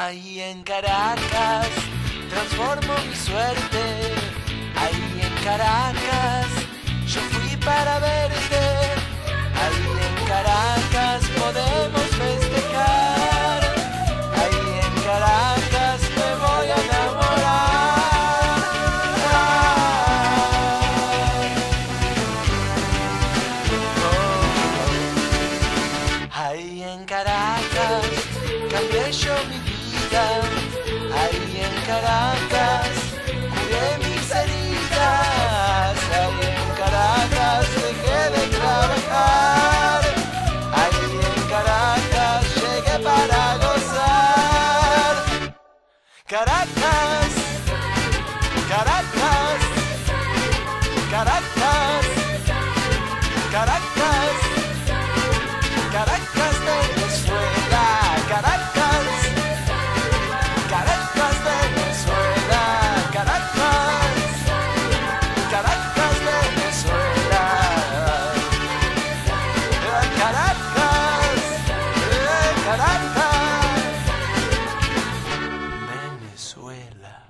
Ahí en Caracas transformo mi suerte. Ahí en Caracas yo fui para verte. Ahí en Caracas podemos festejar. Ahí en Caracas me voy a enamorar. Ahí en Caracas cambié mi Ahí en Caracas curé mis heridas. Ahí en Caracas dejé de trabajar. Ahí en Caracas llegué para gozar. Caracas, Venezuela.